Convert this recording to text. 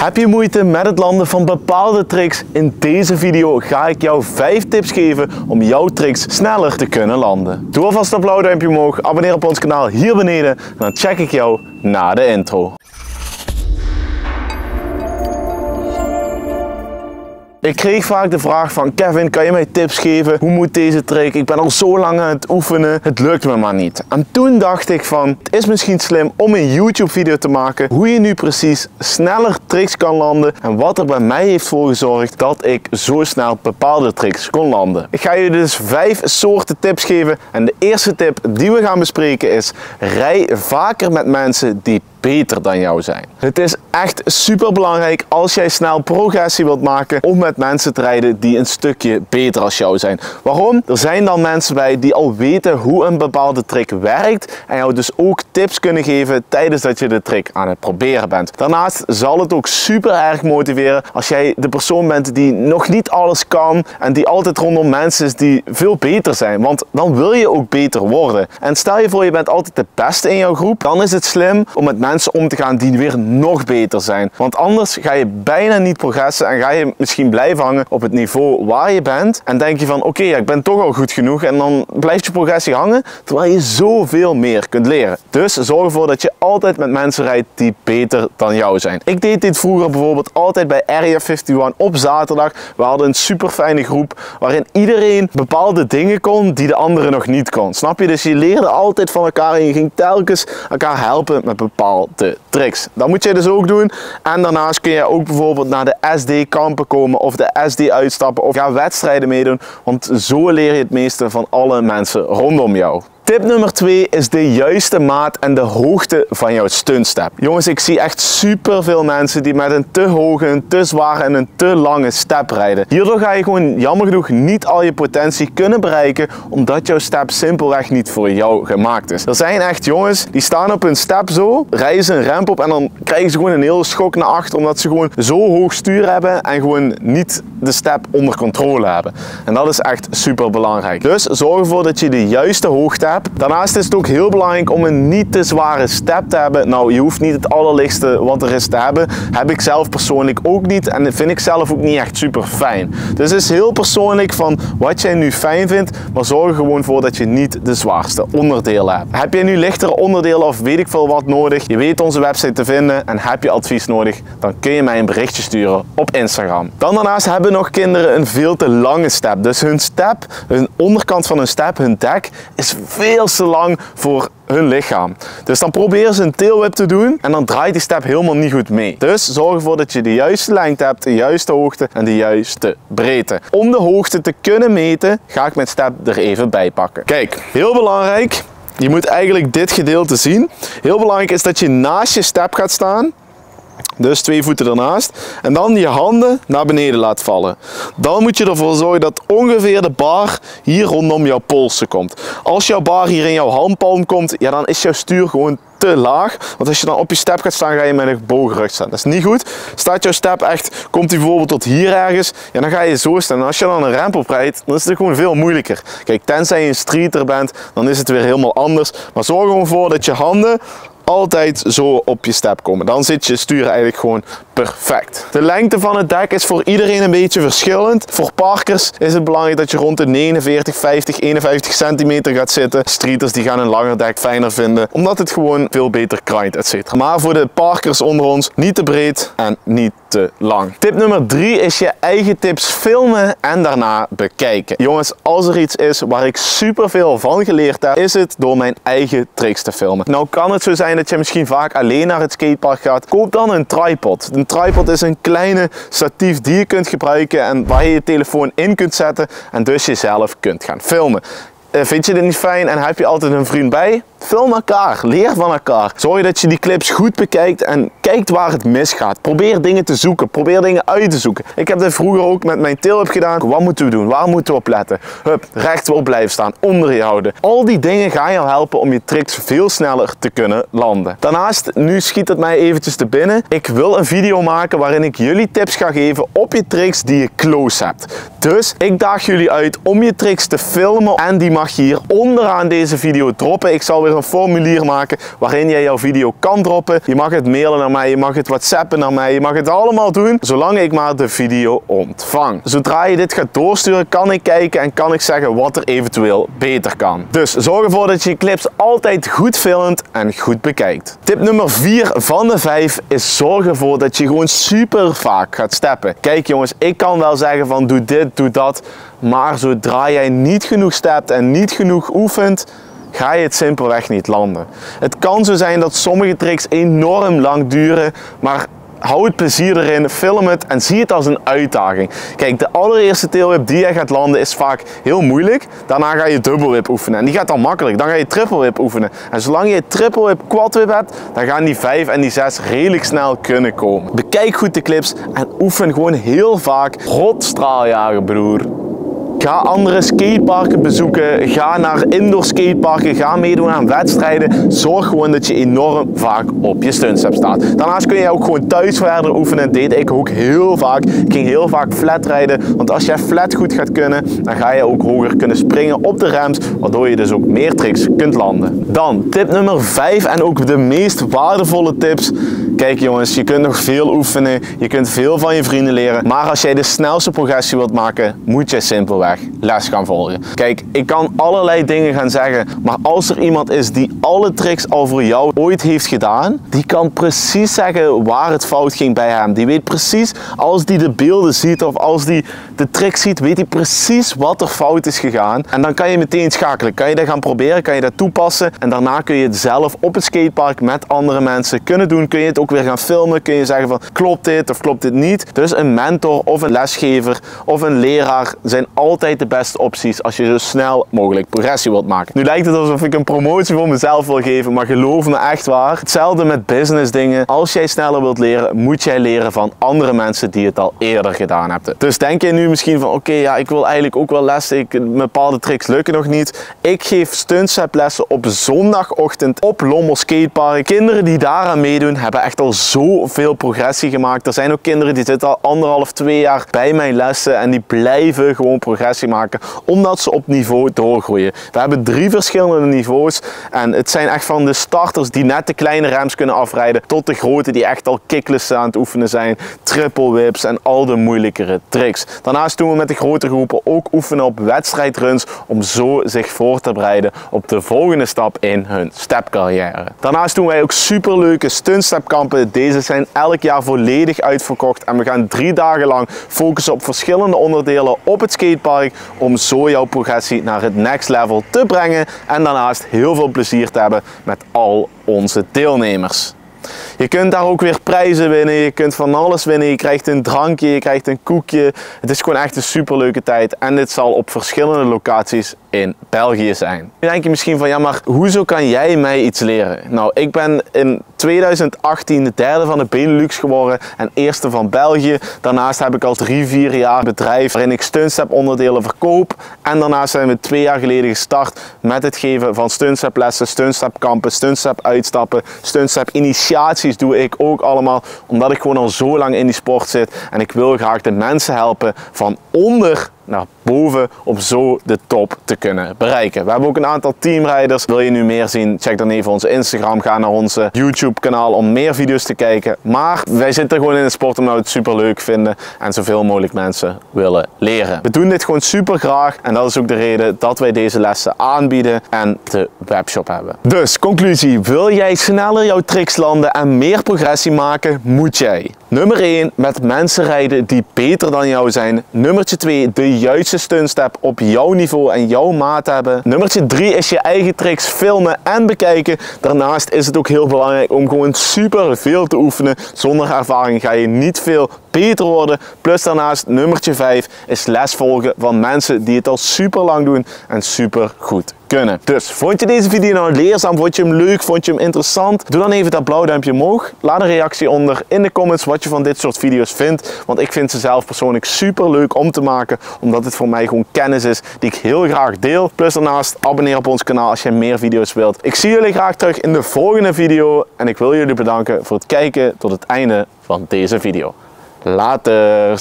Heb je moeite met het landen van bepaalde tricks? In deze video ga ik jou 5 tips geven om jouw tricks sneller te kunnen landen. Doe alvast een blauw duimpje omhoog, abonneer op ons kanaal hier beneden en dan check ik jou na de intro. Ik kreeg vaak de vraag van Kevin, kan je mij tips geven? Hoe moet deze trick? Ik ben al zo lang aan het oefenen, het lukt me maar niet. En toen dacht ik van, het is misschien slim om een YouTube video te maken hoe je nu precies sneller tricks kan landen en wat er bij mij heeft voor gezorgd dat ik zo snel bepaalde tricks kon landen. Ik ga je dus vijf soorten tips geven en de eerste tip die we gaan bespreken is rij vaker met mensen die beter dan jou zijn. Het is echt super belangrijk als jij snel progressie wilt maken om met mensen te rijden die een stukje beter als jou zijn. Waarom? Er zijn dan mensen bij die al weten hoe een bepaalde trick werkt en jou dus ook tips kunnen geven tijdens dat je de trick aan het proberen bent. Daarnaast zal het ook super erg motiveren als jij de persoon bent die nog niet alles kan en die altijd rondom mensen is die veel beter zijn. Want dan wil je ook beter worden. En stel je voor je bent altijd de beste in jouw groep, dan is het slim om met mensen mensen om te gaan die weer nog beter zijn. Want anders ga je bijna niet progressen en ga je misschien blijven hangen op het niveau waar je bent. En denk je van oké, ja, ik ben toch al goed genoeg. En dan blijft je progressie hangen terwijl je zoveel meer kunt leren. Dus zorg ervoor dat je altijd met mensen rijdt die beter dan jou zijn. Ik deed dit vroeger bijvoorbeeld altijd bij Area 51 op zaterdag. We hadden een super fijne groep waarin iedereen bepaalde dingen kon die de andere nog niet kon. Snap je? Dus je leerde altijd van elkaar en je ging telkens elkaar helpen met bepaalde de tricks. Dat moet je dus ook doen. En daarnaast kun je ook bijvoorbeeld naar de SD-kampen komen of de SD-uitstappen of ga wedstrijden meedoen. Want zo leer je het meeste van alle mensen rondom jou. Tip nummer 2 is de juiste maat en de hoogte van jouw stuntstep. Jongens, ik zie echt super veel mensen die met een te hoge, een te zware en een te lange step rijden. Hierdoor ga je gewoon jammer genoeg niet al je potentie kunnen bereiken, omdat jouw step simpelweg niet voor jou gemaakt is. Er zijn echt jongens die staan op hun step zo, rijden ze een ramp op en dan krijgen ze gewoon een heel schok naar achter, omdat ze gewoon zo hoog stuur hebben en gewoon niet de step onder controle hebben. En dat is echt super belangrijk. Dus zorg ervoor dat je de juiste hoogte hebt Daarnaast is het ook heel belangrijk om een niet te zware step te hebben. Nou, je hoeft niet het allerlichtste wat er is te hebben. Heb ik zelf persoonlijk ook niet en vind ik zelf ook niet echt super fijn. Dus het is heel persoonlijk van wat jij nu fijn vindt, maar zorg er gewoon voor dat je niet de zwaarste onderdelen hebt. Heb je nu lichtere onderdelen of weet ik veel wat nodig, je weet onze website te vinden en heb je advies nodig, dan kun je mij een berichtje sturen op Instagram. Dan daarnaast hebben nog kinderen een veel te lange step. Dus hun step, hun onderkant van hun step, hun dek, is veel veel te lang voor hun lichaam. Dus dan proberen ze een tailwhip te doen en dan draait die step helemaal niet goed mee. Dus zorg ervoor dat je de juiste lengte hebt, de juiste hoogte en de juiste breedte. Om de hoogte te kunnen meten ga ik mijn step er even bij pakken. Kijk, heel belangrijk, je moet eigenlijk dit gedeelte zien. Heel belangrijk is dat je naast je step gaat staan dus twee voeten ernaast. En dan je handen naar beneden laat vallen. Dan moet je ervoor zorgen dat ongeveer de bar hier rondom jouw polsen komt. Als jouw bar hier in jouw handpalm komt, ja, dan is jouw stuur gewoon te laag. Want als je dan op je step gaat staan, ga je met een gebogen rug staan. Dat is niet goed. Staat jouw step echt, komt hij bijvoorbeeld tot hier ergens, ja, dan ga je zo staan. En als je dan een ramp oprijdt, dan is het gewoon veel moeilijker. Kijk, tenzij je een streeter bent, dan is het weer helemaal anders. Maar zorg gewoon voor dat je handen altijd zo op je step komen. Dan zit je stuur eigenlijk gewoon perfect. De lengte van het dek is voor iedereen een beetje verschillend. Voor parkers is het belangrijk dat je rond de 49, 50, 51 centimeter gaat zitten. Streeters die gaan een langer dek fijner vinden, omdat het gewoon veel beter kraait, etc. Maar voor de parkers onder ons, niet te breed en niet lang. Tip nummer 3 is je eigen tips filmen en daarna bekijken. Jongens, als er iets is waar ik super veel van geleerd heb, is het door mijn eigen tricks te filmen. Nou kan het zo zijn dat je misschien vaak alleen naar het skatepark gaat. Koop dan een tripod. Een tripod is een kleine statief die je kunt gebruiken en waar je je telefoon in kunt zetten en dus jezelf kunt gaan filmen. Eh, vind je dit niet fijn en heb je altijd een vriend bij? Film elkaar, leer van elkaar. Zorg dat je die clips goed bekijkt en kijkt waar het misgaat. Probeer dingen te zoeken, probeer dingen uit te zoeken. Ik heb dit vroeger ook met mijn tail gedaan. Wat moeten we doen? Waar moeten we op letten? Hup, rechtop blijven staan, onder je houden. Al die dingen gaan jou helpen om je tricks veel sneller te kunnen landen. Daarnaast, nu schiet het mij eventjes te binnen. Ik wil een video maken waarin ik jullie tips ga geven op je tricks die je close hebt. Dus ik daag jullie uit om je tricks te filmen en die mag je hier onderaan deze video droppen. Ik zal weer een formulier maken waarin jij jouw video kan droppen. Je mag het mailen naar mij, je mag het whatsappen naar mij, je mag het allemaal doen, zolang ik maar de video ontvang. Zodra je dit gaat doorsturen, kan ik kijken en kan ik zeggen wat er eventueel beter kan. Dus zorg ervoor dat je je clips altijd goed filmt en goed bekijkt. Tip nummer 4 van de 5 is zorg ervoor dat je gewoon super vaak gaat steppen. Kijk jongens, ik kan wel zeggen van doe dit, doe dat, maar zodra jij niet genoeg stept en niet genoeg oefent, ga je het simpelweg niet landen. Het kan zo zijn dat sommige tricks enorm lang duren, maar hou het plezier erin, film het en zie het als een uitdaging. Kijk, de allereerste tailwhip die je gaat landen is vaak heel moeilijk. Daarna ga je dubbelwhip oefenen en die gaat dan makkelijk. Dan ga je triplewhip oefenen. En zolang je triplewhip, quadwhip hebt, dan gaan die 5 en die 6 redelijk snel kunnen komen. Bekijk goed de clips en oefen gewoon heel vaak rot straaljagen, broer. Ga andere skateparken bezoeken. Ga naar indoor skateparken. Ga meedoen aan wedstrijden. Zorg gewoon dat je enorm vaak op je stuntstep staat. Daarnaast kun je ook gewoon thuis verder oefenen. deed ik ook heel vaak. Ik ging heel vaak flat rijden. Want als jij flat goed gaat kunnen, dan ga je ook hoger kunnen springen op de rems. Waardoor je dus ook meer tricks kunt landen. Dan tip nummer 5 en ook de meest waardevolle tips. Kijk jongens, je kunt nog veel oefenen. Je kunt veel van je vrienden leren. Maar als jij de snelste progressie wilt maken, moet je simpelweg les gaan volgen. Kijk, ik kan allerlei dingen gaan zeggen, maar als er iemand is die alle tricks al voor jou ooit heeft gedaan, die kan precies zeggen waar het fout ging bij hem. Die weet precies, als die de beelden ziet of als die de trick ziet, weet hij precies wat er fout is gegaan. En dan kan je meteen schakelen. Kan je dat gaan proberen, kan je dat toepassen en daarna kun je het zelf op het skatepark met andere mensen kunnen doen. Kun je het ook weer gaan filmen, kun je zeggen van klopt dit of klopt dit niet. Dus een mentor of een lesgever of een leraar zijn altijd de beste opties als je zo snel mogelijk progressie wilt maken. Nu lijkt het alsof ik een promotie voor mezelf wil geven, maar geloof me echt waar. Hetzelfde met business dingen. Als jij sneller wilt leren, moet jij leren van andere mensen die het al eerder gedaan hebben. Dus denk je nu misschien van oké, ja, ik wil eigenlijk ook wel lessen. Ik, bepaalde tricks lukken nog niet. Ik geef stuntstep lessen op zondagochtend op Lommel Skatepark. Kinderen die daaraan meedoen hebben echt al zoveel progressie gemaakt. Er zijn ook kinderen die zitten al anderhalf, twee jaar bij mijn lessen en die blijven gewoon progressie maken, omdat ze op niveau doorgroeien. We hebben drie verschillende niveaus en het zijn echt van de starters die net de kleine rems kunnen afrijden, tot de grote die echt al kicklissen aan het oefenen zijn, triple whips en al de moeilijkere tricks. Daarnaast doen we met de grote groepen ook oefenen op wedstrijdruns om zo zich voor te bereiden op de volgende stap in hun stepcarrière. Daarnaast doen wij ook superleuke stuntstepkampen. Deze zijn elk jaar volledig uitverkocht en we gaan drie dagen lang focussen op verschillende onderdelen op het skatepark om zo jouw progressie naar het next level te brengen en daarnaast heel veel plezier te hebben met al onze deelnemers. Je kunt daar ook weer prijzen winnen, je kunt van alles winnen, je krijgt een drankje, je krijgt een koekje. Het is gewoon echt een super leuke tijd en dit zal op verschillende locaties in België zijn. Nu denk je misschien van ja maar hoezo kan jij mij iets leren? Nou ik ben in 2018 de derde van de Benelux geworden en eerste van België. Daarnaast heb ik al drie, vier jaar bedrijf waarin ik stuntstep onderdelen verkoop. En daarnaast zijn we twee jaar geleden gestart met het geven van stuntstep lessen, stuntstep kampen, uitstappen, stuntstep doe ik ook allemaal. Omdat ik gewoon al zo lang in die sport zit en ik wil graag de mensen helpen van onder naar boven om zo de top te kunnen bereiken. We hebben ook een aantal teamrijders. Wil je nu meer zien? Check dan even onze Instagram. Ga naar onze YouTube kanaal om meer video's te kijken. Maar wij zitten gewoon in de sport omdat we het super leuk vinden en zoveel mogelijk mensen willen leren. We doen dit gewoon super graag en dat is ook de reden dat wij deze lessen aanbieden en de webshop hebben. Dus conclusie, wil jij sneller jouw tricks landen en meer progressie maken, moet jij nummer 1 met mensen rijden die beter dan jou zijn. Nummertje 2 de juiste stuntstep op jouw niveau en jouw maat hebben. Nummertje 3 is je eigen tricks filmen en bekijken. Daarnaast is het ook heel belangrijk om gewoon super veel te oefenen. Zonder ervaring ga je niet veel beter worden. Plus daarnaast nummertje 5 is les volgen van mensen die het al super lang doen en super goed kunnen. Dus vond je deze video nou leerzaam? Vond je hem leuk? Vond je hem interessant? Doe dan even dat blauw duimpje omhoog. Laat een reactie onder in de comments wat je van dit soort video's vindt. Want ik vind ze zelf persoonlijk super leuk om te maken. Omdat het voor mij gewoon kennis is die ik heel graag deel. Plus daarnaast abonneer op ons kanaal als je meer video's wilt. Ik zie jullie graag terug in de volgende video. En ik wil jullie bedanken voor het kijken tot het einde van deze video. Later!